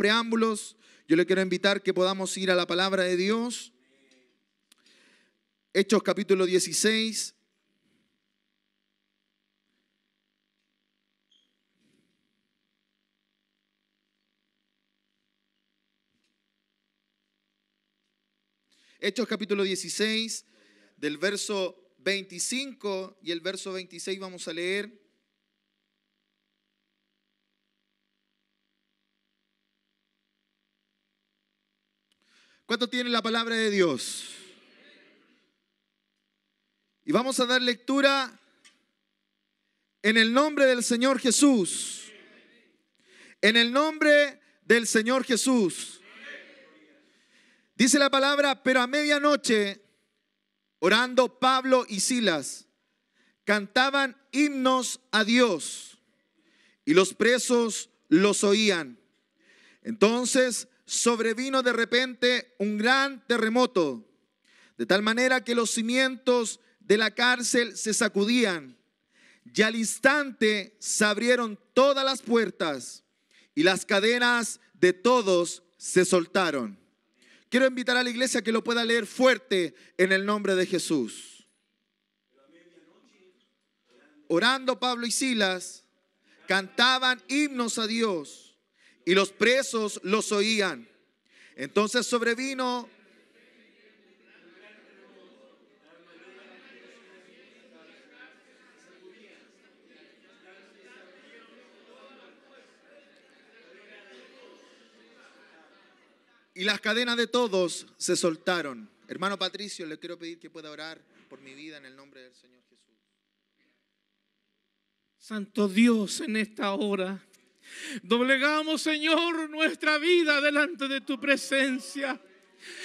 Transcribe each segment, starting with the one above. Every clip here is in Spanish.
preámbulos, yo le quiero invitar que podamos ir a la palabra de Dios. Hechos capítulo 16. Hechos capítulo 16, del verso 25 y el verso 26 vamos a leer. ¿Cuánto tiene la palabra de Dios? Y vamos a dar lectura en el nombre del Señor Jesús. En el nombre del Señor Jesús. Dice la palabra, pero a medianoche, orando Pablo y Silas, cantaban himnos a Dios y los presos los oían. Entonces sobrevino de repente un gran terremoto, de tal manera que los cimientos de la cárcel se sacudían y al instante se abrieron todas las puertas y las cadenas de todos se soltaron. Quiero invitar a la iglesia que lo pueda leer fuerte en el nombre de Jesús. Orando Pablo y Silas, cantaban himnos a Dios y los presos los oían. Entonces sobrevino y las cadenas de todos se soltaron. Hermano Patricio, le quiero pedir que pueda orar por mi vida en el nombre del Señor Jesús. Santo Dios, en esta hora Doblegamos, Señor, nuestra vida delante de tu presencia.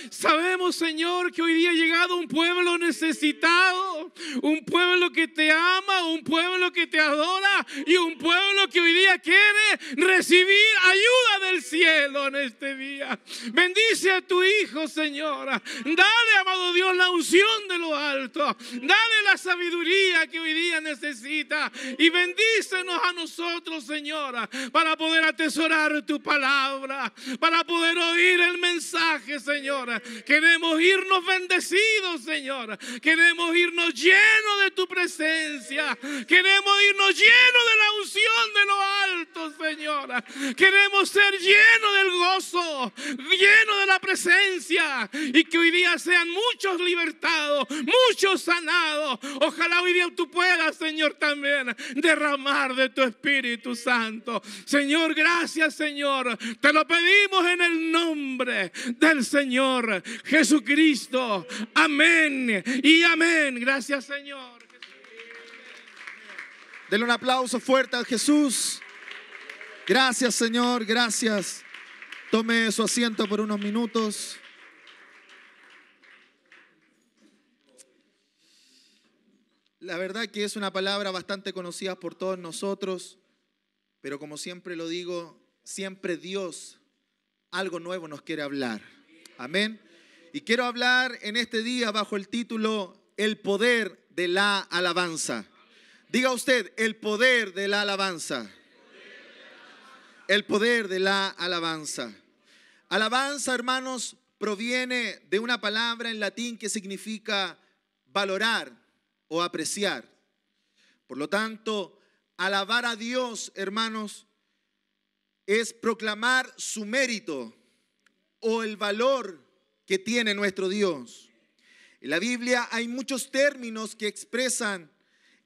Sabemos, Señor, que hoy día ha llegado un pueblo necesitado, un pueblo que te ama, un pueblo que te adora y un pueblo que hoy día quiere recibir ayuda del cielo en este día. Bendice a tu Hijo, Señora. Dale, amado Dios, la unción de lo alto. Dale la sabiduría que hoy día necesita y bendícenos a nosotros, Señora, para poder atesorar tu palabra, para poder oír el mensaje, Señor Señor. Queremos irnos bendecidos, Señor. Queremos irnos llenos de tu presencia. Queremos irnos llenos de la unción de lo alto, Señor. Queremos ser llenos del gozo, llenos de la presencia. Y que hoy día sean muchos libertados, muchos sanados. Ojalá hoy día tú puedas, Señor, también derramar de tu Espíritu Santo. Señor, gracias, Señor. Te lo pedimos en el nombre del. Señor Jesucristo. Amén y amén. Gracias, Señor. Denle un aplauso fuerte a Jesús. Gracias, Señor. Gracias. Tome su asiento por unos minutos. La verdad que es una palabra bastante conocida por todos nosotros, pero como siempre lo digo, siempre Dios algo nuevo nos quiere hablar. Amén. Y quiero hablar en este día bajo el título El poder de la alabanza. Diga usted, el poder de la alabanza. El poder de la alabanza. Alabanza, hermanos, proviene de una palabra en latín que significa valorar o apreciar. Por lo tanto, alabar a Dios, hermanos, es proclamar su mérito, o el valor que tiene nuestro Dios. En la Biblia hay muchos términos que expresan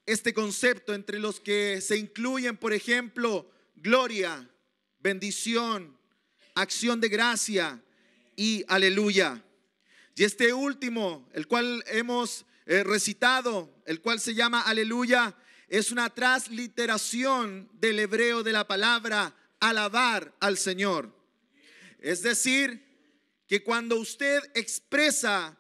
este concepto, entre los que se incluyen, por ejemplo, gloria, bendición, acción de gracia y aleluya. Y este último, el cual hemos eh, recitado, el cual se llama aleluya, es una transliteración del hebreo de la palabra alabar al Señor. Es decir, que cuando usted expresa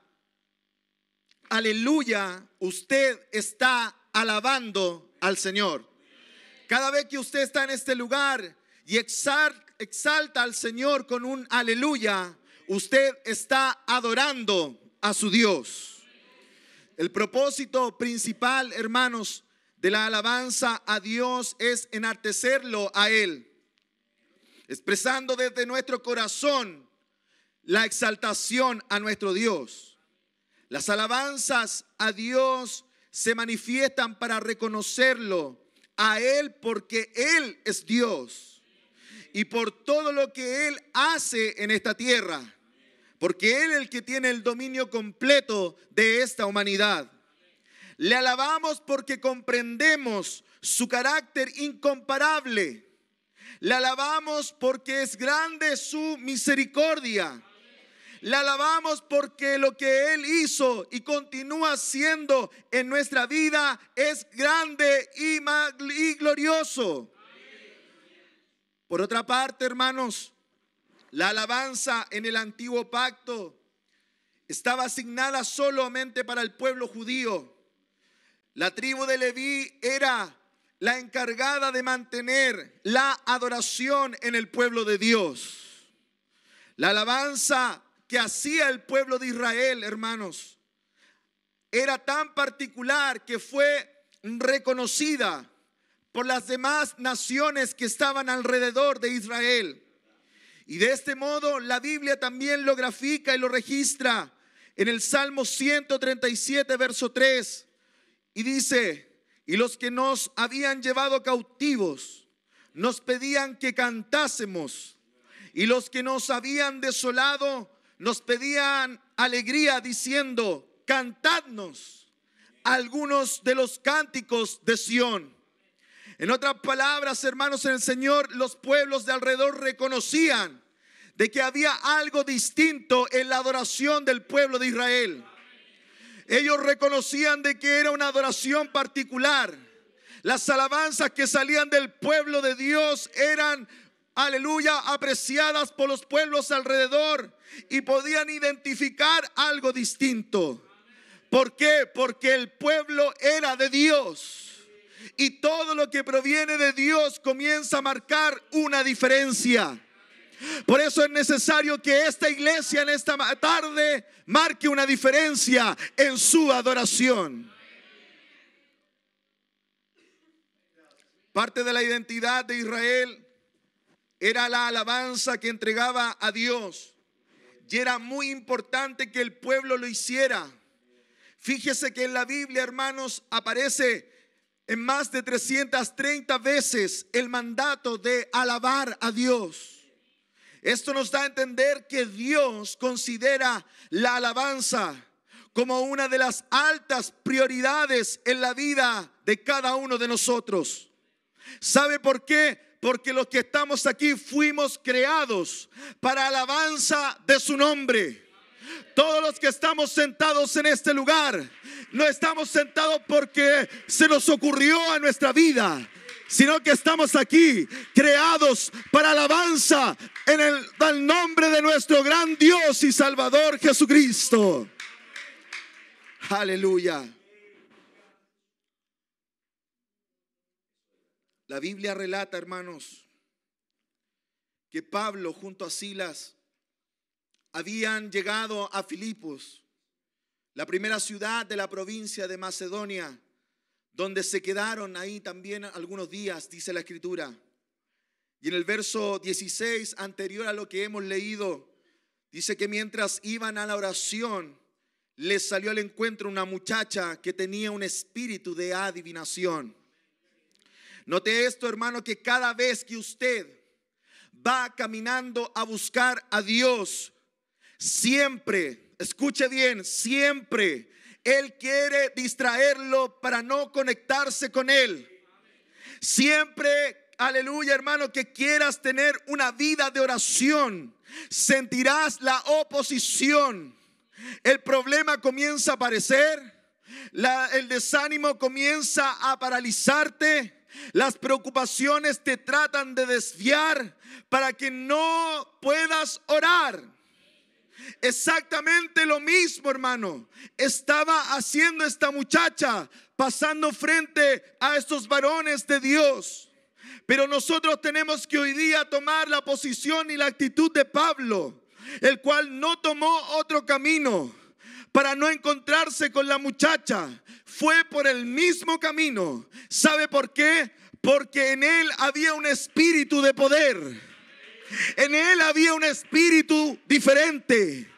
aleluya, usted está alabando al Señor. Cada vez que usted está en este lugar y exalta al Señor con un aleluya, usted está adorando a su Dios. El propósito principal, hermanos, de la alabanza a Dios es enartecerlo a Él. expresando desde nuestro corazón la exaltación a nuestro Dios. Las alabanzas a Dios se manifiestan para reconocerlo a Él porque Él es Dios y por todo lo que Él hace en esta tierra, porque Él es el que tiene el dominio completo de esta humanidad. Le alabamos porque comprendemos su carácter incomparable. Le alabamos porque es grande su misericordia. Le alabamos porque lo que Él hizo y continúa siendo en nuestra vida es grande y, y glorioso. Por otra parte, hermanos, la alabanza en el antiguo pacto estaba asignada solamente para el pueblo judío. La tribu de Leví era la encargada de mantener la adoración en el pueblo de Dios. La alabanza que hacía el pueblo de Israel, hermanos, era tan particular que fue reconocida por las demás naciones que estaban alrededor de Israel. Y de este modo la Biblia también lo grafica y lo registra en el Salmo 137, verso 3. Y dice, y los que nos habían llevado cautivos nos pedían que cantásemos. Y los que nos habían desolado nos pedían alegría diciendo, cantadnos algunos de los cánticos de Sión. En otras palabras, hermanos en el Señor, los pueblos de alrededor reconocían de que había algo distinto en la adoración del pueblo de Israel. Ellos reconocían de que era una adoración particular. Las alabanzas que salían del pueblo de Dios eran aleluya, apreciadas por los pueblos alrededor y podían identificar algo distinto. ¿Por qué? Porque el pueblo era de Dios. Y todo lo que proviene de Dios comienza a marcar una diferencia. Por eso es necesario que esta iglesia en esta tarde marque una diferencia en su adoración. Parte de la identidad de Israel era la alabanza que entregaba a Dios. Y era muy importante que el pueblo lo hiciera. Fíjese que en la Biblia, hermanos, aparece en más de 330 veces el mandato de alabar a Dios. Esto nos da a entender que Dios considera la alabanza como una de las altas prioridades en la vida de cada uno de nosotros. ¿Sabe por qué? Porque los que estamos aquí fuimos creados para alabanza de su nombre. Todos los que estamos sentados en este lugar, no estamos sentados porque se nos ocurrió a nuestra vida, sino que estamos aquí creados para alabanza en el, el, nombre de nuestro gran Dios y Salvador Jesucristo. Aleluya. La Biblia relata, hermanos, que Pablo junto a Silas habían llegado a Filipos, la primera ciudad de la provincia de Macedonia, donde se quedaron ahí también algunos días, dice la escritura. Y en el verso 16, anterior a lo que hemos leído, dice que mientras iban a la oración, les salió al encuentro una muchacha que tenía un espíritu de adivinación. Note esto, hermano, que cada vez que usted va caminando a buscar a Dios, siempre, escuche bien, siempre Él quiere distraerlo para no conectarse con Él. Siempre, aleluya, hermano, que quieras tener una vida de oración, sentirás la oposición. El problema comienza a aparecer, el desánimo comienza a paralizarte las preocupaciones te tratan de desviar para que no puedas orar. Exactamente lo mismo, hermano. Estaba haciendo esta muchacha pasando frente a estos varones de Dios. Pero nosotros tenemos que hoy día tomar la posición y la actitud de Pablo, el cual no tomó otro camino para no encontrarse con la muchacha. Fue por el mismo camino. ¿Sabe por qué? Porque en él había un espíritu de poder. En él había un espíritu diferente.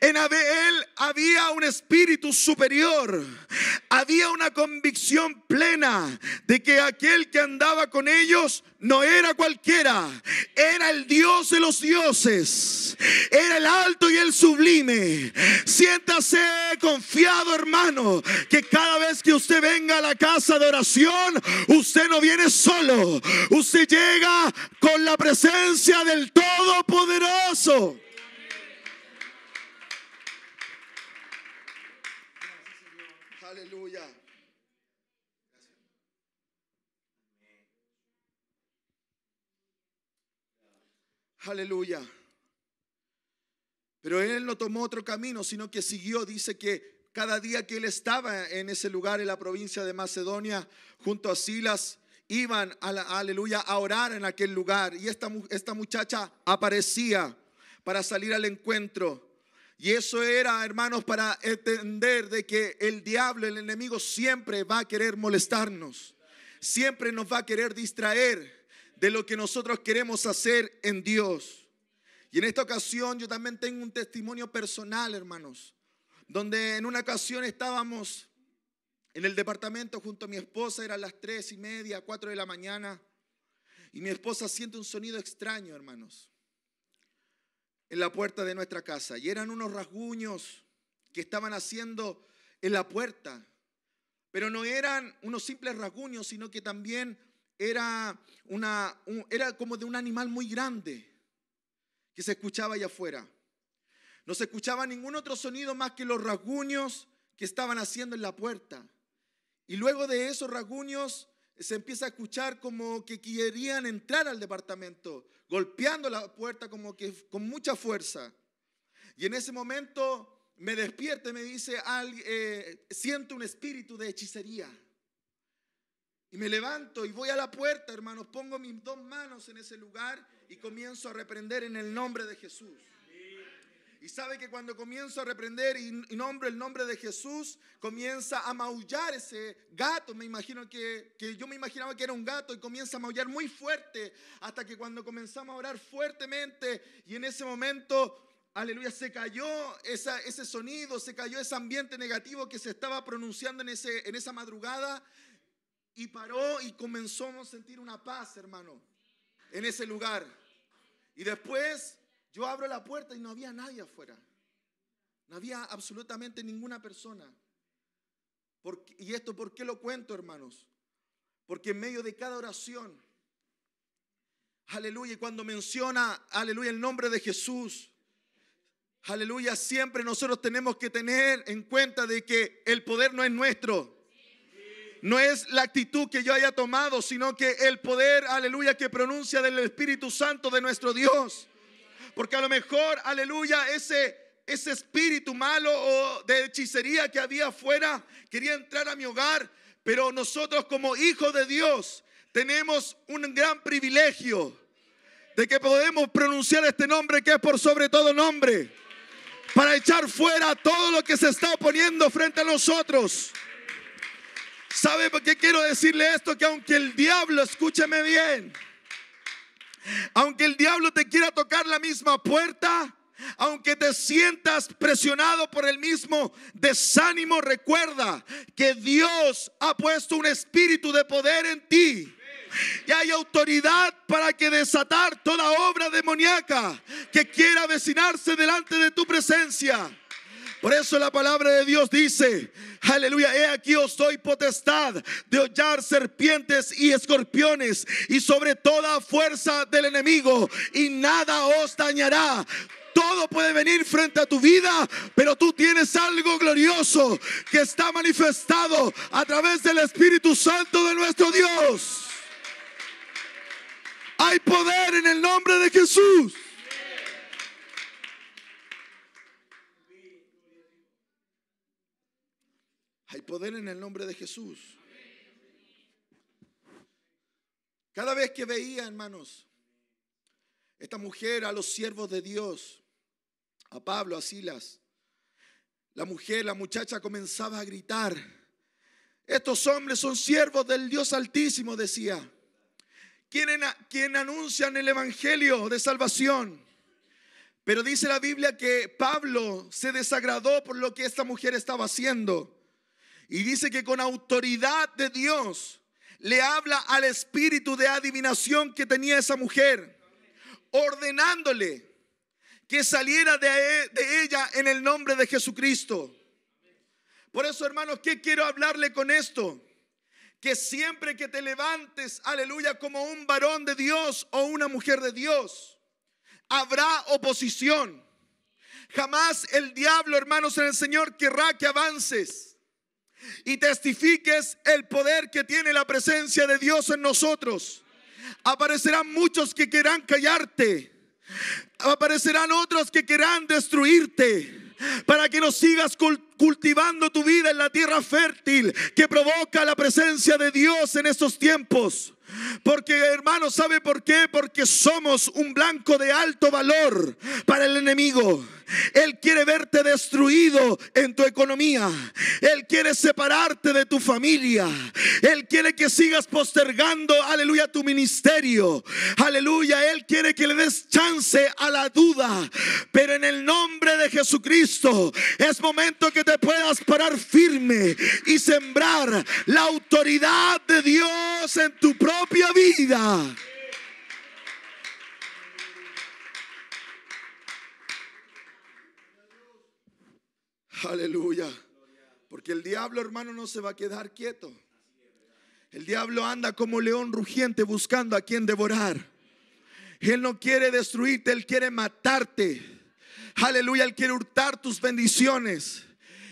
En él había un espíritu superior. Había una convicción plena de que aquel que andaba con ellos no era cualquiera. Era el Dios de los dioses. Era el alto y el sublime. Siéntase confiado, hermano, que cada vez que usted venga a la casa de oración, usted no viene solo. Usted llega con la presencia del Todopoderoso. Aleluya. Pero él no tomó otro camino, sino que siguió. Dice que cada día que él estaba en ese lugar, en la provincia de Macedonia, junto a Silas, iban, a aleluya, a orar en aquel lugar. Y esta, esta muchacha aparecía para salir al encuentro. Y eso era, hermanos, para entender de que el diablo, el enemigo, siempre va a querer molestarnos. Siempre nos va a querer distraer de lo que nosotros queremos hacer en Dios. Y en esta ocasión yo también tengo un testimonio personal, hermanos, donde en una ocasión estábamos en el departamento junto a mi esposa, eran las tres y media, cuatro de la mañana, y mi esposa siente un sonido extraño, hermanos, en la puerta de nuestra casa. Y eran unos rasguños que estaban haciendo en la puerta, pero no eran unos simples rasguños, sino que también era, una, era como de un animal muy grande que se escuchaba allá afuera. No se escuchaba ningún otro sonido más que los rasguños que estaban haciendo en la puerta. Y luego de esos rasguños se empieza a escuchar como que querían entrar al departamento, golpeando la puerta como que con mucha fuerza. Y en ese momento me despierta y me dice, eh, siento un espíritu de hechicería. Y me levanto y voy a la puerta, hermanos, pongo mis dos manos en ese lugar y comienzo a reprender en el nombre de Jesús. Y sabe que cuando comienzo a reprender y, nombro el nombre de Jesús, comienza a maullar ese gato. Me imagino que, que, yo me imaginaba que era un gato y comienza a maullar muy fuerte hasta que cuando comenzamos a orar fuertemente y en ese momento aleluya, se cayó ese sonido, se cayó ese ambiente negativo que se estaba pronunciando en, ese, en esa madrugada y paró y comenzó a sentir una paz, hermano, en ese lugar. Y después yo abro la puerta y no había nadie afuera. No había absolutamente ninguna persona. ¿Y esto por qué lo cuento, hermanos? Porque en medio de cada oración, aleluya, y cuando menciona, aleluya, el nombre de Jesús, aleluya, siempre nosotros tenemos que tener en cuenta de que el poder no es nuestro no es la actitud que yo haya tomado, sino que el poder, aleluya, que pronuncia del Espíritu Santo de nuestro Dios. Porque a lo mejor, aleluya, ese, ese espíritu malo o de hechicería que había afuera quería entrar a mi hogar, pero nosotros como hijos de Dios tenemos un gran privilegio de que podemos pronunciar este nombre que es por sobre todo nombre, para echar fuera todo lo que se está oponiendo frente a nosotros. ¿Sabe por qué quiero decirle esto? Que aunque el diablo, escúcheme bien, aunque el diablo te quiera tocar la misma puerta, aunque te sientas presionado por el mismo desánimo, recuerda que Dios ha puesto un espíritu de poder en ti. Y hay autoridad para que desatar toda obra demoníaca que quiera avecinarse delante de tu presencia. Por eso la palabra de Dios dice, aleluya, he aquí os doy potestad de hollar serpientes y escorpiones y sobre toda fuerza del enemigo y nada os dañará. Todo puede venir frente a tu vida, pero tú tienes algo glorioso que está manifestado a través del Espíritu Santo de nuestro Dios. Hay poder en el nombre de Jesús. Poder en el nombre de Jesús. Cada vez que veía, hermanos, esta mujer a los siervos de Dios, a Pablo, a Silas, la mujer, la muchacha comenzaba a gritar. Estos hombres son siervos del Dios Altísimo, decía. quien, anuncian el Evangelio de salvación. Pero dice la Biblia que Pablo se desagradó por lo que esta mujer estaba haciendo. Y dice que con autoridad de Dios le habla al espíritu de adivinación que tenía esa mujer, ordenándole que saliera de, ella en el nombre de Jesucristo. Por eso, hermanos, ¿qué quiero hablarle con esto? Que siempre que te levantes, aleluya, como un varón de Dios o una mujer de Dios, habrá oposición. Jamás el diablo, hermanos, en el Señor querrá que avances y testifiques el poder que tiene la presencia de Dios en nosotros. Aparecerán muchos que querrán callarte. Aparecerán otros que querrán destruirte para que no sigas cultivando tu vida en la tierra fértil que provoca la presencia de Dios en estos tiempos. Porque hermano, ¿sabe por qué? Porque somos un blanco de alto valor para el enemigo. Él quiere verte destruido en tu economía. Él quiere separarte de tu familia. Él quiere que sigas postergando, aleluya, tu ministerio. Aleluya, Él quiere que le des chance a la duda. Pero en el nombre de Jesucristo es momento que te puedas parar firme y sembrar la autoridad de Dios en tu propia vida. Aleluya. Porque el diablo, hermano, no se va a quedar quieto. El diablo anda como león rugiente buscando a quien devorar. Él no quiere destruirte, él quiere matarte. Aleluya, él quiere hurtar tus bendiciones.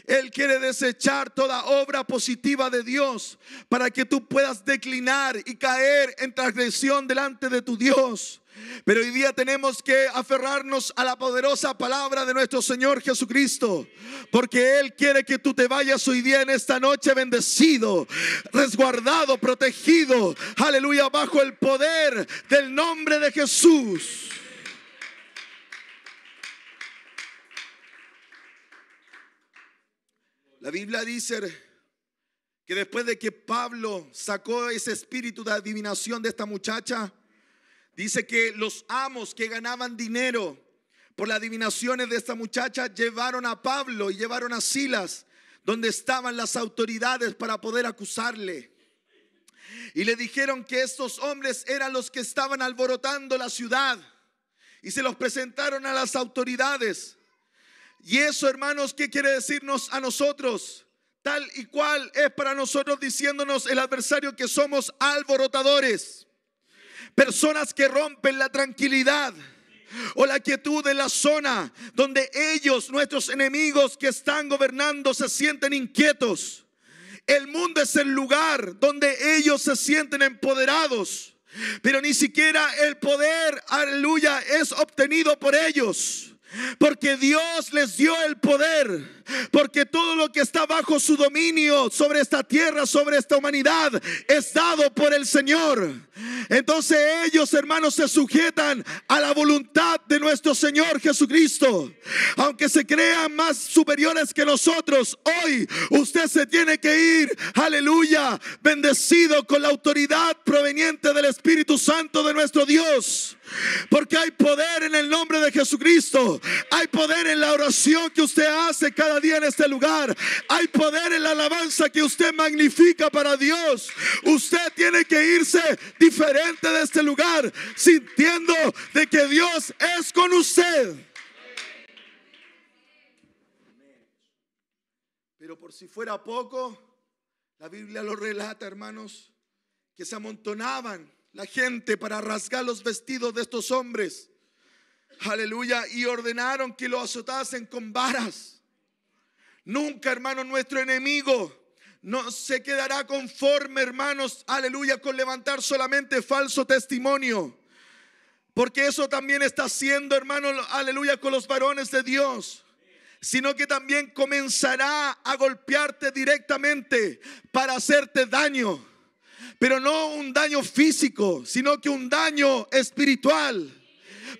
Él quiere desechar toda obra positiva de Dios para que tú puedas declinar y caer en transgresión delante de tu Dios. Pero hoy día tenemos que aferrarnos a la poderosa palabra de nuestro Señor Jesucristo, porque Él quiere que tú te vayas hoy día en esta noche bendecido, resguardado, protegido, aleluya, bajo el poder del nombre de Jesús. La Biblia dice que después de que Pablo sacó ese espíritu de adivinación de esta muchacha, dice que los amos que ganaban dinero por las adivinaciones de esta muchacha llevaron a Pablo y llevaron a Silas donde estaban las autoridades para poder acusarle. Y le dijeron que estos hombres eran los que estaban alborotando la ciudad. Y se los presentaron a las autoridades. Y eso, hermanos, ¿qué quiere decirnos a nosotros? Tal y cual es para nosotros diciéndonos el adversario que somos alborotadores. Personas que rompen la tranquilidad o la quietud de la zona donde ellos, nuestros enemigos que están gobernando, se sienten inquietos. El mundo es el lugar donde ellos se sienten empoderados. Pero ni siquiera el poder, aleluya, es obtenido por ellos. Porque Dios les dio el poder. Porque todo lo que está bajo su dominio sobre esta tierra, sobre esta humanidad, es dado por el Señor. Entonces ellos, hermanos, se sujetan a la voluntad de nuestro Señor Jesucristo. Aunque se crean más superiores que nosotros, hoy usted se tiene que ir, aleluya, bendecido con la autoridad proveniente del Espíritu Santo de nuestro Dios. Porque hay poder en el nombre de Jesucristo. Hay poder en la oración que usted hace cada día en este lugar. Hay poder en la alabanza que usted magnifica para Dios. Usted tiene que irse diferente de este lugar, sintiendo de que Dios es con usted. Pero por si fuera poco, la Biblia lo relata, hermanos, que se amontonaban la gente para rasgar los vestidos de estos hombres. Aleluya. Y ordenaron que lo azotasen con varas. Nunca, hermano, nuestro enemigo no se quedará conforme, hermanos, aleluya, con levantar solamente falso testimonio. Porque eso también está haciendo, hermano, aleluya, con los varones de Dios. Sino que también comenzará a golpearte directamente para hacerte daño pero no un daño físico, sino que un daño espiritual.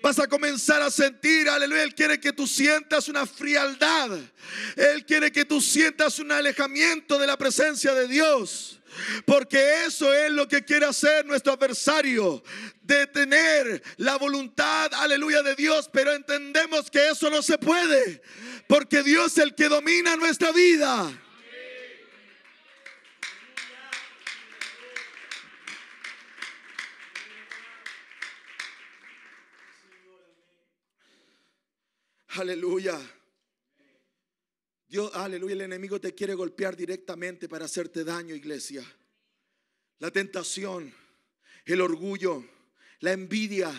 Vas a comenzar a sentir, aleluya, Él quiere que tú sientas una frialdad. Él quiere que tú sientas un alejamiento de la presencia de Dios. Porque eso es lo que quiere hacer nuestro adversario. Detener la voluntad, aleluya, de Dios. Pero entendemos que eso no se puede. Porque Dios es el que domina nuestra vida. Aleluya. Dios, aleluya, el enemigo te quiere golpear directamente para hacerte daño, iglesia. La tentación, el orgullo, la envidia,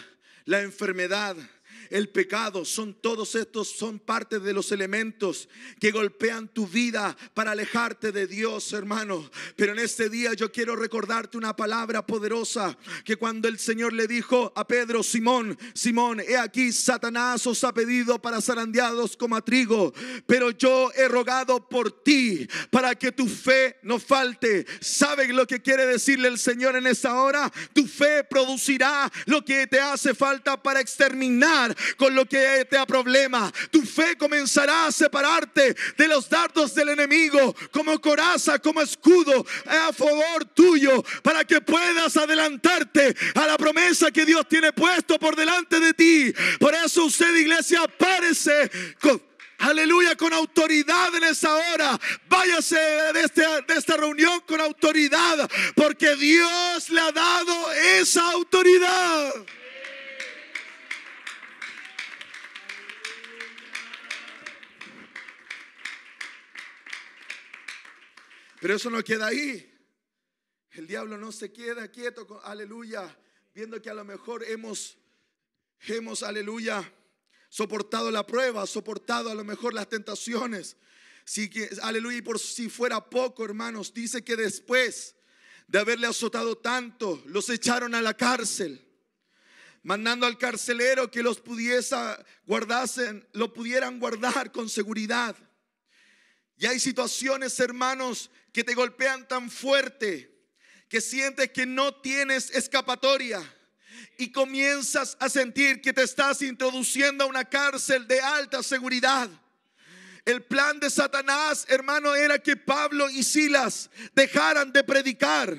la enfermedad, el pecado, son todos estos, son parte de los elementos que golpean tu vida para alejarte de Dios, hermano. Pero en este día yo quiero recordarte una palabra poderosa que cuando el Señor le dijo a Pedro, Simón, Simón, he aquí Satanás os ha pedido para zarandeados como a trigo, pero yo he rogado por ti para que tu fe no falte. ¿Saben lo que quiere decirle el Señor en esta hora? Tu fe producirá lo que te hace falta para exterminar con lo que te problema. Tu fe comenzará a separarte de los dardos del enemigo como coraza, como escudo a favor tuyo para que puedas adelantarte a la promesa que Dios tiene puesto por delante de ti. Por eso usted, iglesia, párese con Aleluya, con autoridad en esa hora. Váyase de, este, de, esta reunión con autoridad, porque Dios le ha dado esa autoridad. Pero eso no queda ahí. El diablo no se queda quieto, aleluya, viendo que a lo mejor hemos, hemos, aleluya, soportado la prueba, soportado a lo mejor las tentaciones. Si, aleluya, y por si fuera poco, hermanos, dice que después de haberle azotado tanto, los echaron a la cárcel, mandando al carcelero que los pudiese guardasen, lo pudieran guardar con seguridad. Y hay situaciones, hermanos, que te golpean tan fuerte que sientes que no tienes escapatoria y comienzas a sentir que te estás introduciendo a una cárcel de alta seguridad. El plan de Satanás, hermano, era que Pablo y Silas dejaran de predicar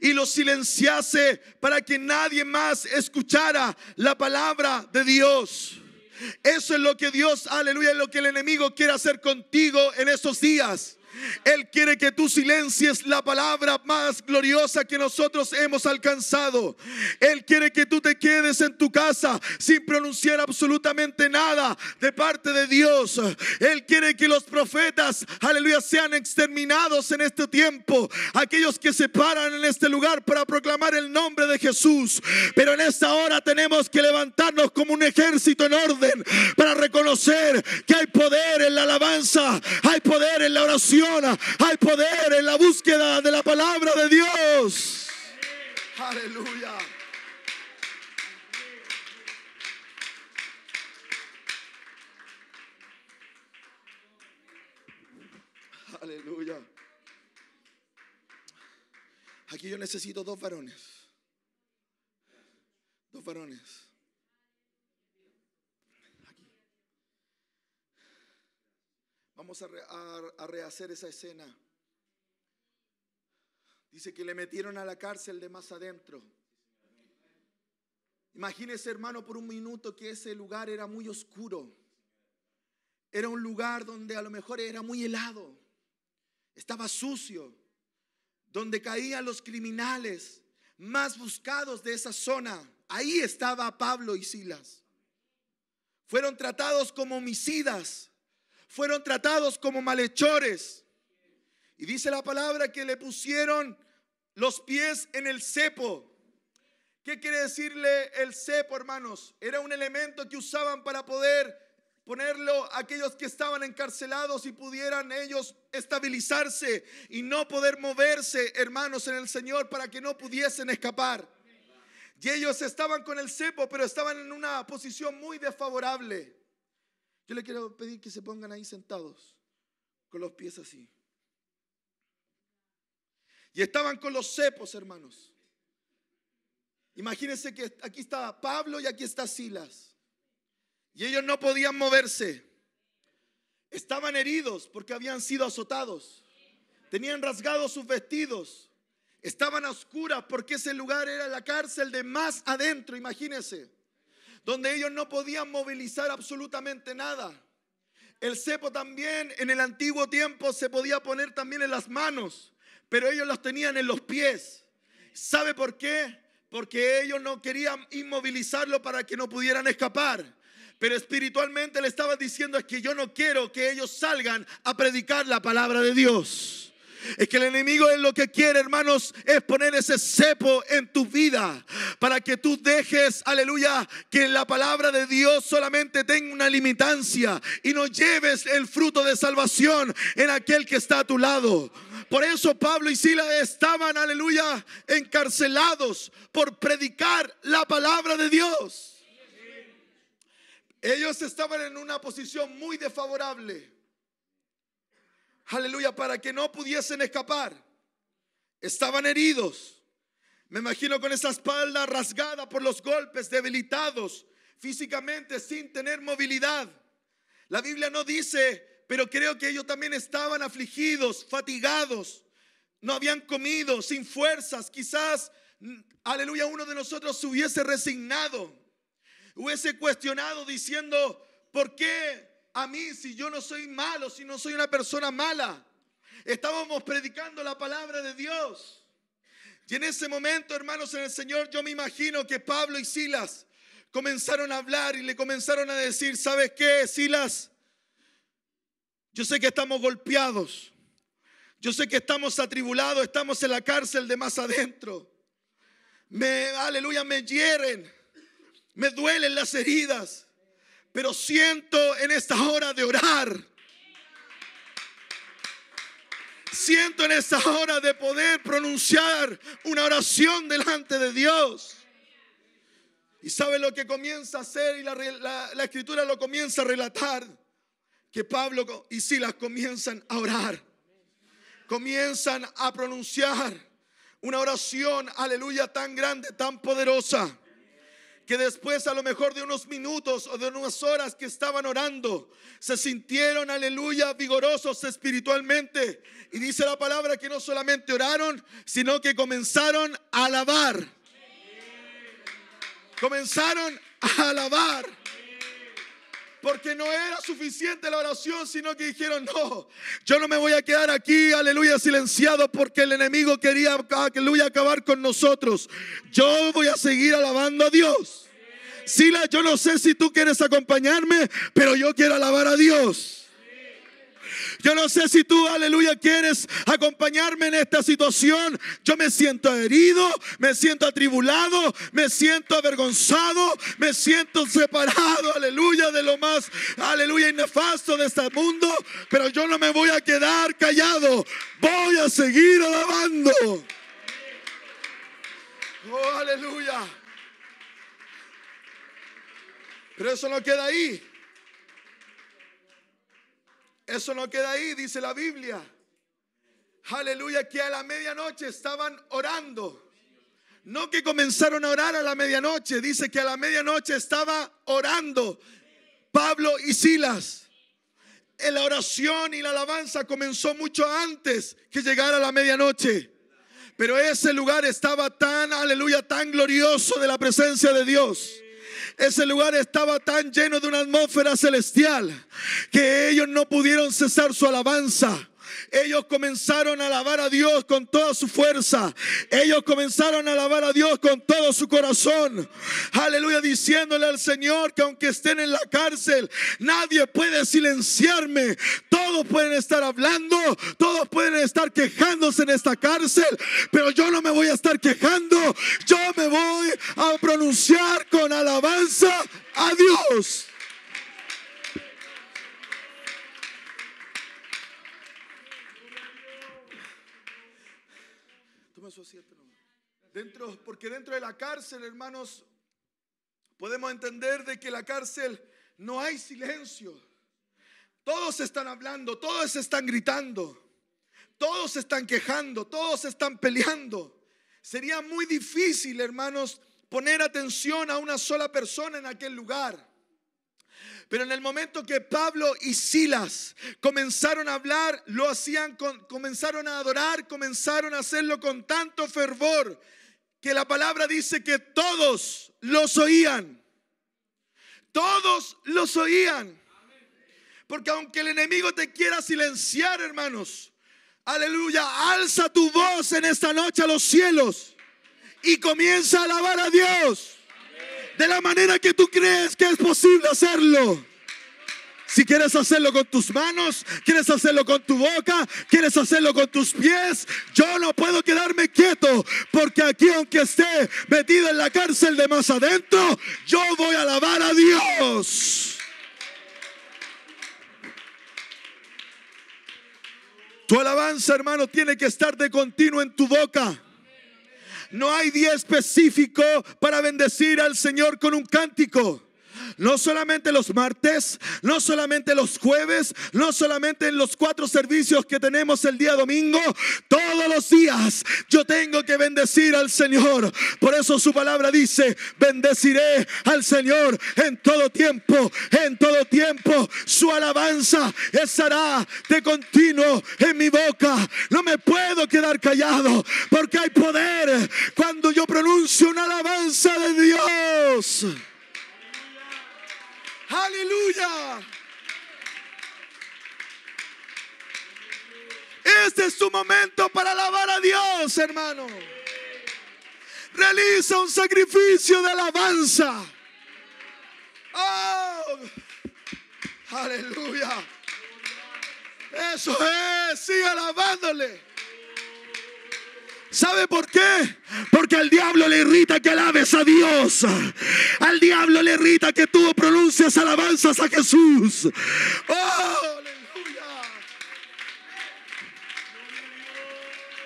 y los silenciase para que nadie más escuchara la palabra de Dios. Eso es lo que Dios, aleluya, es lo que el enemigo quiere hacer contigo en estos días. Él quiere que tú silencies la palabra más gloriosa que nosotros hemos alcanzado. Él quiere que tú te quedes en tu casa sin pronunciar absolutamente nada de parte de Dios. Él quiere que los profetas, aleluya, sean exterminados en este tiempo. Aquellos que se paran en este lugar para proclamar el nombre de Jesús. Pero en esta hora tenemos que levantarnos como un ejército en orden para reconocer que hay poder en la alabanza, hay poder en la oración hay poder en la búsqueda de la palabra de Dios. Aleluya. Aleluya. Aquí yo necesito dos varones. Dos varones. Vamos a, rehacer esa escena. Dice que le metieron a la cárcel de más adentro. Imagínese, hermano, por un minuto que ese lugar era muy oscuro. Era un lugar donde a lo mejor era muy helado. Estaba sucio. Donde caían los criminales más buscados de esa zona. Ahí estaba Pablo y Silas. Fueron tratados como homicidas fueron tratados como malhechores. Y dice la palabra que le pusieron los pies en el cepo. ¿Qué quiere decirle el cepo, hermanos? Era un elemento que usaban para poder ponerlo a aquellos que estaban encarcelados y pudieran ellos estabilizarse y no poder moverse, hermanos, en el Señor para que no pudiesen escapar. Y ellos estaban con el cepo, pero estaban en una posición muy desfavorable. Yo le quiero pedir que se pongan ahí sentados, con los pies así. Y estaban con los cepos, hermanos. Imagínense que aquí está Pablo y aquí está Silas. Y ellos no podían moverse. Estaban heridos porque habían sido azotados. Tenían rasgados sus vestidos. Estaban a oscuras porque ese lugar era la cárcel de más adentro, imagínense. Donde ellos no podían movilizar absolutamente nada. El cepo también en el antiguo tiempo se podía poner también en las manos, pero ellos los tenían en los pies. ¿Sabe por qué? Porque ellos no querían inmovilizarlo para que no pudieran escapar. Pero espiritualmente le estaban diciendo es que yo no quiero que ellos salgan a predicar la palabra de Dios. Es que el enemigo es lo que quiere, hermanos, es poner ese cepo en tu vida para que tú dejes, aleluya, que la palabra de Dios solamente tenga una limitancia y no lleves el fruto de salvación en aquel que está a tu lado. Por eso Pablo y Silas estaban, aleluya, encarcelados por predicar la palabra de Dios. Ellos estaban en una posición muy desfavorable aleluya, para que no pudiesen escapar. Estaban heridos. Me imagino con esa espalda rasgada por los golpes, debilitados físicamente, sin tener movilidad. La Biblia no dice, pero creo que ellos también estaban afligidos, fatigados, no habían comido, sin fuerzas. Quizás, mm, aleluya, uno de nosotros se hubiese resignado, hubiese cuestionado diciendo, ¿por qué a mí si yo no soy malo, si no soy una persona mala? Estábamos predicando la palabra de Dios. Y en ese momento, hermanos, en el Señor, yo me imagino que Pablo y Silas comenzaron a hablar y le comenzaron a decir, ¿sabes qué, Silas? Yo sé que estamos golpeados. Yo sé que estamos atribulados, estamos en la cárcel de más adentro. Me, aleluya, me hieren. Me duelen las heridas. Pero siento en esta hora de orar. Siento en esta hora de poder pronunciar una oración delante de Dios. Y sabe lo que comienza a hacer y la, la, escritura lo comienza a relatar. Que Pablo y Silas comienzan a orar. Comienzan a pronunciar una oración, aleluya, tan grande, tan poderosa que después a lo mejor de unos minutos o de unas horas que estaban orando, se sintieron, aleluya, vigorosos espiritualmente. Y dice la palabra que no solamente oraron, sino que comenzaron a alabar. Comenzaron a alabar. Porque no era suficiente la oración, sino que dijeron, no, yo no me voy a quedar aquí, aleluya, silenciado porque el enemigo quería, aleluya, acabar con nosotros. Yo voy a seguir alabando a Dios. Sila, yo no sé si tú quieres acompañarme, pero yo quiero alabar a Dios. Yo no sé si tú, aleluya, quieres acompañarme en esta situación. Yo me siento herido, me siento atribulado, me siento avergonzado, me siento separado, aleluya, de lo más, aleluya, nefasto de este mundo. Pero yo no me voy a quedar callado. Voy a seguir alabando. Oh, aleluya. Pero eso no queda ahí. Eso no queda ahí, dice la Biblia. Aleluya, que a la medianoche estaban orando. No que comenzaron a orar a la medianoche, dice que a la medianoche estaba orando Pablo y Silas. En la oración y la alabanza comenzó mucho antes que llegara la medianoche. Pero ese lugar estaba tan, aleluya, tan glorioso de la presencia de Dios ese lugar estaba tan lleno de una atmósfera celestial que ellos no pudieron cesar su alabanza. Ellos comenzaron a alabar a Dios con toda su fuerza. Ellos comenzaron a alabar a Dios con todo su corazón. Aleluya, diciéndole al Señor que aunque estén en la cárcel, nadie puede silenciarme. Todos pueden estar hablando, todos pueden estar quejándose en esta cárcel, pero yo no me voy a estar quejando. Yo me voy a pronunciar con alabanza a Dios. Dentro, porque dentro de la cárcel, hermanos, podemos entender de que la cárcel no hay silencio. Todos están hablando, todos están gritando, todos están quejando, todos están peleando. Sería muy difícil, hermanos, poner atención a una sola persona en aquel lugar. Pero en el momento que Pablo y Silas comenzaron a hablar, lo hacían, comenzaron a adorar, comenzaron a hacerlo con tanto fervor que la palabra dice que todos los oían. Todos los oían. Porque aunque el enemigo te quiera silenciar, hermanos, aleluya, alza tu voz en esta noche a los cielos y comienza a alabar a Dios de la manera que tú crees que es posible hacerlo. Si quieres hacerlo con tus manos, quieres hacerlo con tu boca, quieres hacerlo con tus pies, yo no puedo quedarme quieto, porque aquí aunque esté metido en la cárcel de más adentro, yo voy a alabar a Dios. Tu alabanza, hermano, tiene que estar de continuo en tu boca. No hay día específico para bendecir al Señor con un cántico. No solamente los martes, no solamente los jueves, no solamente en los cuatro servicios que tenemos el día domingo, todos los días yo tengo que bendecir al Señor. Por eso su palabra dice, bendeciré al Señor en todo tiempo, en todo tiempo. Su alabanza estará de continuo en mi boca. No me puedo quedar callado porque hay poder cuando yo pronuncio una alabanza de Dios. Aleluya. Este es tu momento para alabar a Dios, hermano. Realiza un sacrificio de alabanza. Oh, aleluya. Eso es, sigue alabándole. ¿Sabe por qué? Porque al diablo le irrita que alabes a Dios. Al diablo le irrita que tú pronuncias alabanzas a Jesús. Oh.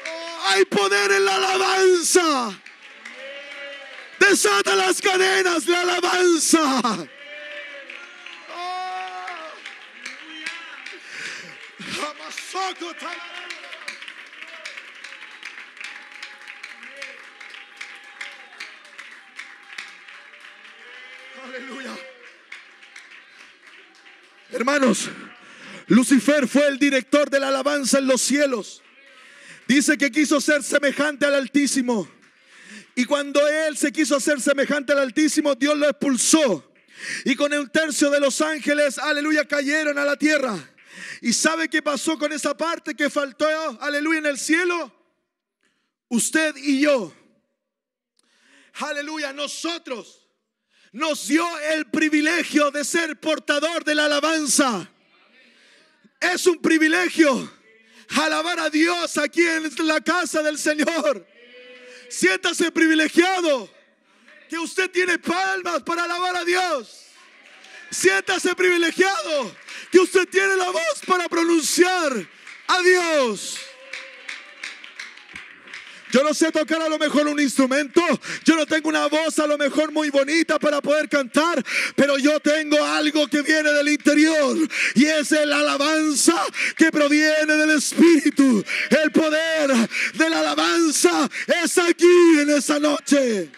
Oh, hay poder en la alabanza. Desata las cadenas de alabanza. Oh. Aleluya. Hermanos, Lucifer fue el director de la alabanza en los cielos. Dice que quiso ser semejante al Altísimo. Y cuando él se quiso hacer semejante al Altísimo, Dios lo expulsó. Y con un tercio de los ángeles, aleluya, cayeron a la tierra. ¿Y sabe qué pasó con esa parte que faltó, aleluya, en el cielo? Usted y yo. Aleluya, nosotros nos dio el privilegio de ser portador de la alabanza. Es un privilegio alabar a Dios aquí en la casa del Señor. Siéntase privilegiado que usted tiene palmas para alabar a Dios. Siéntase privilegiado que usted tiene la voz para pronunciar a Dios. Yo no sé tocar a lo mejor un instrumento. Yo no tengo una voz a lo mejor muy bonita para poder cantar. Pero yo tengo algo que viene del interior. Y es el alabanza que proviene del Espíritu. El poder de la alabanza es aquí en esa noche.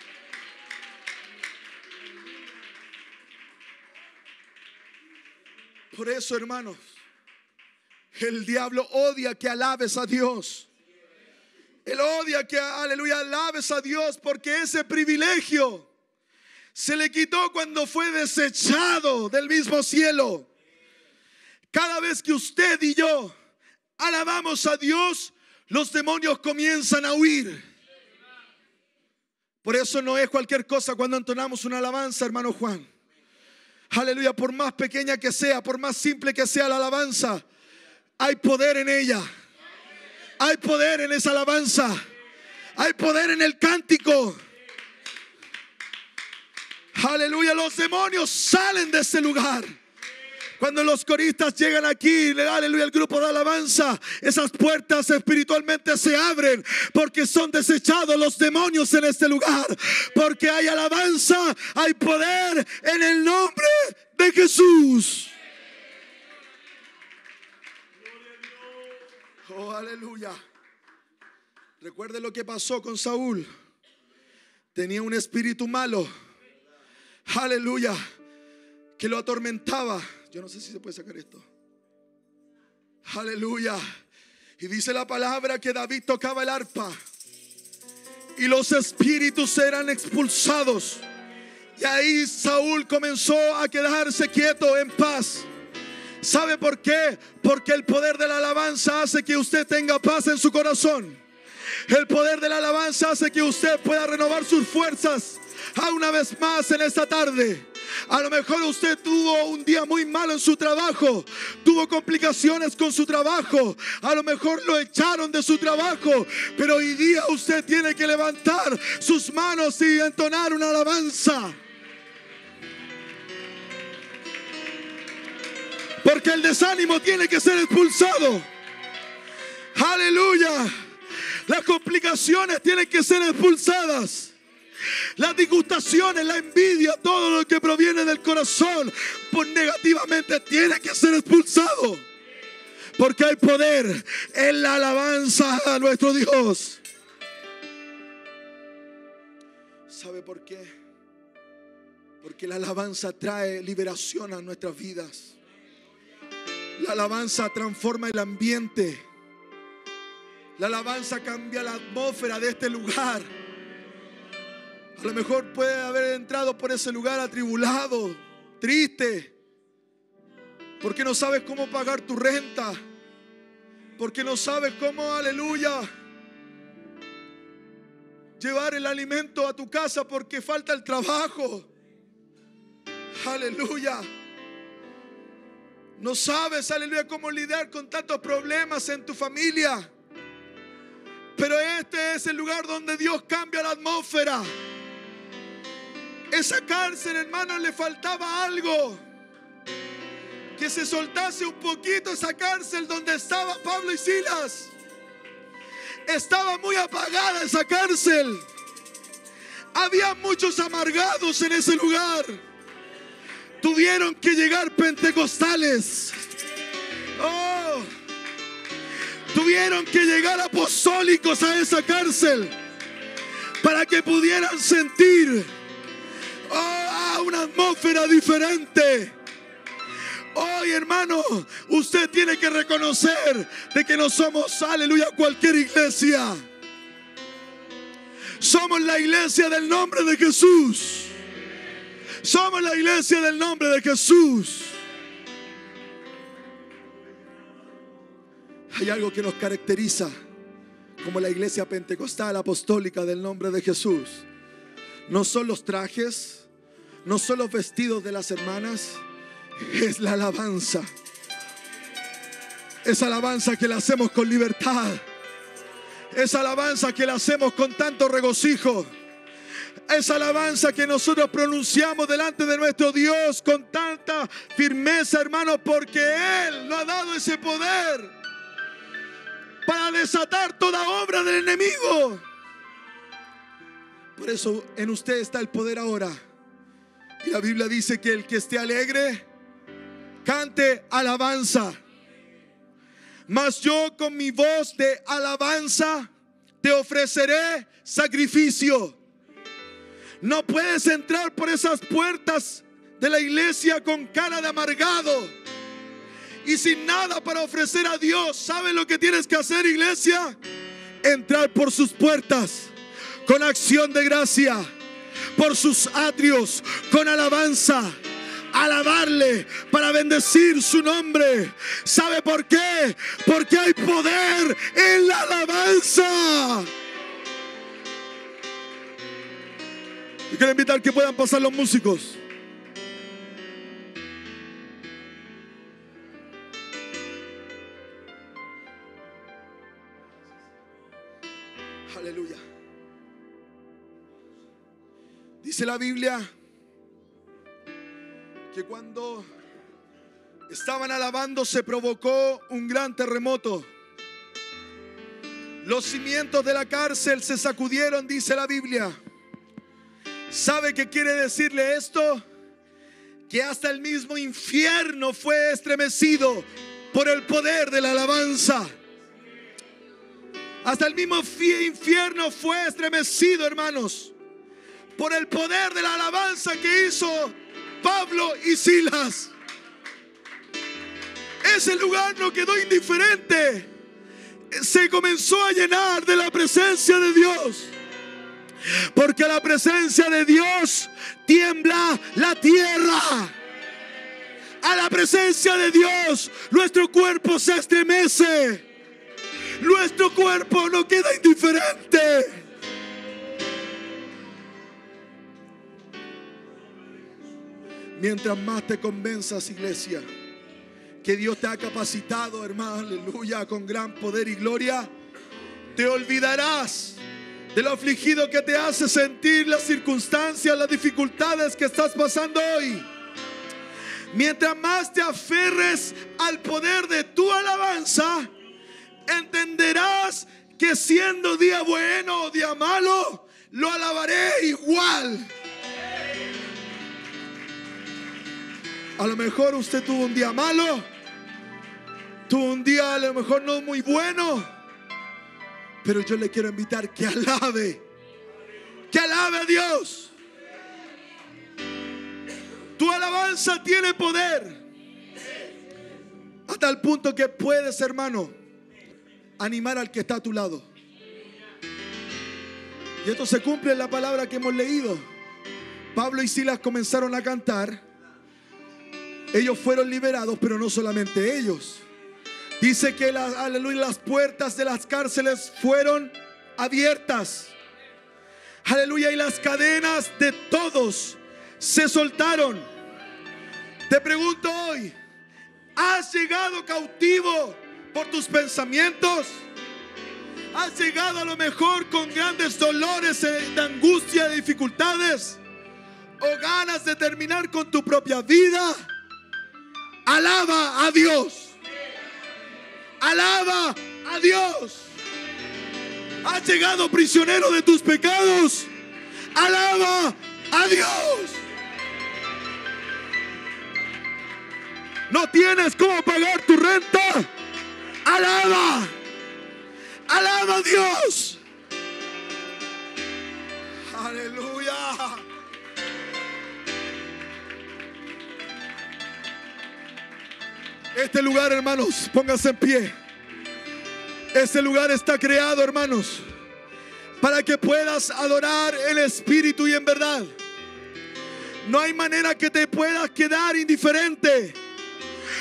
Por eso, hermanos, el diablo odia que alabes a Dios. Él odia que, aleluya, alabes a Dios porque ese privilegio se le quitó cuando fue desechado del mismo cielo. Cada vez que usted y yo alabamos a Dios, los demonios comienzan a huir. Por eso no es cualquier cosa cuando entonamos una alabanza, hermano Juan. Aleluya, por más pequeña que sea, por más simple que sea la alabanza, hay poder en ella. Hay poder en esa alabanza. Hay poder en el cántico. Aleluya, los demonios salen de ese lugar. Cuando los coristas llegan aquí, aleluya, el grupo de alabanza, esas puertas espiritualmente se abren porque son desechados los demonios en este lugar. Porque hay alabanza, hay poder en el nombre de Jesús. Oh, aleluya. Recuerde lo que pasó con Saúl. tenía un espíritu malo. Aleluya. Que lo atormentaba. Yo no sé si se puede sacar esto. Aleluya. Y dice la palabra que David tocaba el arpa. Y los espíritus eran expulsados. Y ahí Saúl comenzó a quedarse quieto en paz. ¿Sabe por qué? Porque el poder de la alabanza hace que usted tenga paz en su corazón. El poder de la alabanza hace que usted pueda renovar sus fuerzas a una vez más en esta tarde. A lo mejor usted tuvo un día muy malo en su trabajo, tuvo complicaciones con su trabajo, a lo mejor lo echaron de su trabajo, pero hoy día usted tiene que levantar sus manos y entonar una alabanza. Porque el desánimo tiene que ser expulsado. Aleluya. Las complicaciones tienen que ser expulsadas. Las disgustaciones, la envidia, todo lo que proviene del corazón por negativamente tiene que ser expulsado. Porque hay poder en la alabanza a nuestro Dios. ¿Sabe por qué? Porque la alabanza trae liberación a nuestras vidas. La alabanza transforma el ambiente. La alabanza cambia la atmósfera de este lugar. A lo mejor puede haber entrado por ese lugar atribulado, triste, porque no sabes cómo pagar tu renta, porque no sabes cómo, aleluya, llevar el alimento a tu casa porque falta el trabajo. Aleluya. No sabes, aleluya, cómo lidiar con tantos problemas en tu familia. Pero este es el lugar donde Dios cambia la atmósfera. Esa cárcel, hermano, le faltaba algo. Que se soltase un poquito esa cárcel donde estaba Pablo y Silas. Estaba muy apagada esa cárcel. Había muchos amargados en ese lugar. Tuvieron que llegar pentecostales. Oh, tuvieron que llegar apostólicos a esa cárcel para que pudieran sentir oh, una atmósfera diferente. Hoy, hermano, usted tiene que reconocer de que no somos, aleluya, cualquier iglesia. Somos la iglesia del nombre de Jesús. Somos la iglesia del nombre de Jesús. Hay algo que nos caracteriza como la iglesia pentecostal apostólica del nombre de Jesús. No son los trajes, no son los vestidos de las hermanas, es la alabanza. Es alabanza que la hacemos con libertad. Es alabanza que la hacemos con tanto regocijo esa alabanza que nosotros pronunciamos delante de nuestro Dios con tanta firmeza, hermano, porque Él nos ha dado ese poder para desatar toda obra del enemigo. Por eso en usted está el poder ahora. Y la Biblia dice que el que esté alegre, cante alabanza. Mas yo con mi voz de alabanza te ofreceré sacrificio. No puedes entrar por esas puertas de la iglesia con cara de amargado y sin nada para ofrecer a Dios. ¿Sabes lo que tienes que hacer, iglesia? Entrar por sus puertas con acción de gracia, por sus atrios, con alabanza alabarle, para bendecir su nombre. ¿Sabe por qué? Porque hay poder en la alabanza. Y quiero invitar que puedan pasar los músicos. Aleluya. Dice la Biblia que cuando estaban alabando se provocó un gran terremoto. Los cimientos de la cárcel se sacudieron, dice la Biblia. ¿Sabe qué quiere decirle esto? Que hasta el mismo infierno fue estremecido por el poder de la alabanza. Hasta el mismo infierno fue estremecido, hermanos, por el poder de la alabanza que hizo Pablo y Silas. Ese lugar no quedó indiferente. Se comenzó a llenar de la presencia de Dios. Porque la presencia de Dios tiembla la tierra. A la presencia de Dios nuestro cuerpo se estremece. Nuestro cuerpo no queda indiferente. Mientras más te convenzas, iglesia, que Dios te ha capacitado, hermano, aleluya, con gran poder y gloria, te olvidarás de lo afligido que te hace sentir las circunstancias, las dificultades que estás pasando hoy. Mientras más te aferres al poder de tu alabanza, entenderás que siendo día bueno o día malo, lo alabaré igual. A lo mejor usted tuvo un día malo, tuvo un día a lo mejor no muy bueno, pero yo le quiero invitar que alabe, que alabe a Dios. Tu alabanza tiene poder. Hasta el punto que puedes, hermano, animar al que está a tu lado. Y esto se cumple en la palabra que hemos leído. Pablo y Silas comenzaron a cantar ellos fueron liberados, pero no solamente ellos. Dice que aleluya, las puertas de las cárceles fueron abiertas. Aleluya, y las cadenas de todos se soltaron. Te pregunto hoy, ¿has llegado cautivo por tus pensamientos? ¿Has llegado a lo mejor con grandes dolores de angustia, de dificultades? ¿O ganas de terminar con tu propia vida? Alaba a Dios. Alaba a Dios. Has llegado prisionero de tus pecados. Alaba a Dios. No tienes cómo pagar tu renta. Alaba. Alaba a Dios. Aleluya. Este lugar, hermanos, pónganse en pie. Este lugar está creado, hermanos, para que puedas adorar el Espíritu y en verdad. No hay manera que te puedas quedar indiferente.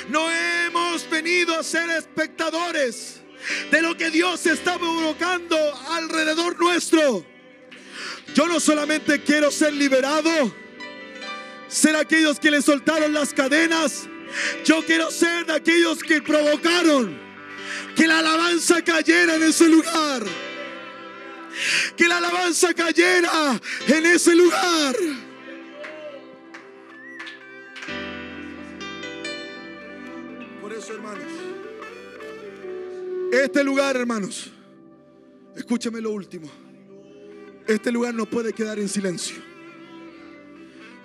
No hemos venido a ser espectadores de lo que Dios está provocando alrededor nuestro. Yo no solamente quiero ser liberado, ser aquellos que le soltaron las cadenas, yo quiero ser de aquellos que provocaron que la alabanza cayera en ese lugar. Que la alabanza cayera en ese lugar. Por eso, hermanos, este lugar, hermanos, escúchame lo último. Este lugar no puede quedar en silencio.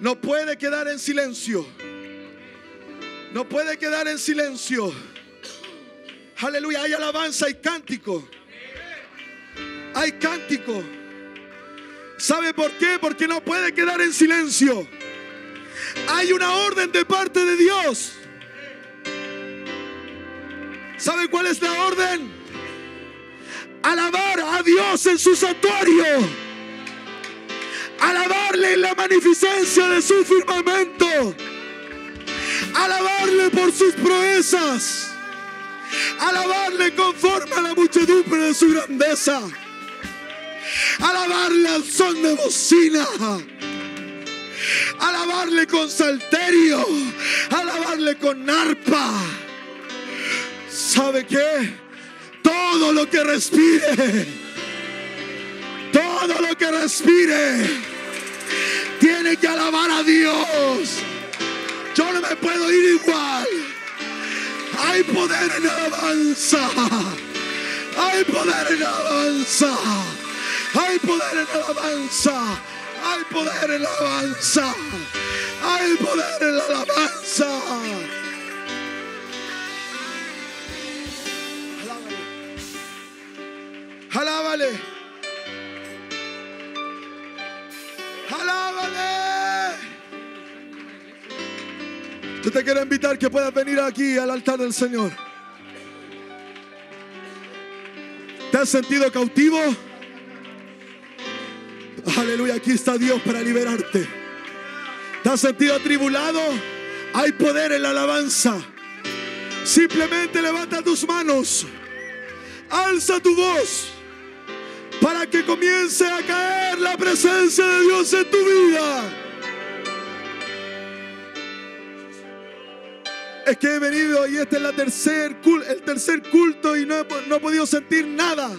No puede quedar en silencio. No puede quedar en silencio. Aleluya, hay alabanza, hay cántico. Hay cántico. ¿Sabe por qué? Porque no puede quedar en silencio. Hay una orden de parte de Dios. ¿Sabe cuál es la orden? Alabar a Dios en su santuario. Alabarle en la magnificencia de su firmamento alabarle por sus proezas, alabarle conforme a la muchedumbre de su grandeza, alabarle al son de bocina, alabarle con salterio, alabarle con arpa. ¿Sabe qué? Todo lo que respire, todo lo que respire, tiene que alabar a Dios. Yo no me puedo ir igual. Hay poder en alabanza. Hay poder en alabanza. Hay poder en alabanza. Hay poder en alabanza. Hay poder en la alabanza. Alábale. Alábale. Yo te quiero invitar que puedas venir aquí al altar del Señor. ¿Te has sentido cautivo? Aleluya, aquí está Dios para liberarte. ¿Te has sentido atribulado? Hay poder en la alabanza. Simplemente levanta tus manos. Alza tu voz para que comience a caer la presencia de Dios en tu vida. Es que he venido y este es el tercer culto y no he, no he podido sentir nada.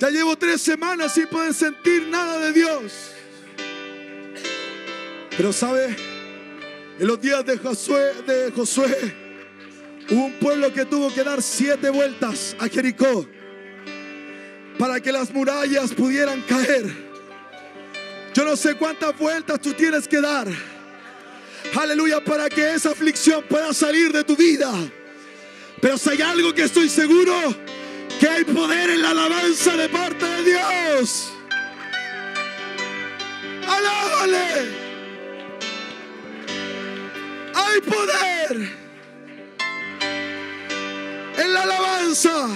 Ya llevo tres semanas sin poder sentir nada de Dios. Pero sabe, en los días de Josué, de Josué, hubo un pueblo que tuvo que dar siete vueltas a Jericó para que las murallas pudieran caer. Yo no sé cuántas vueltas tú tienes que dar. Aleluya, para que esa aflicción pueda salir de tu vida. Pero si hay algo que estoy seguro, que hay poder en la alabanza de parte de Dios. Alábale. Hay poder en la alabanza.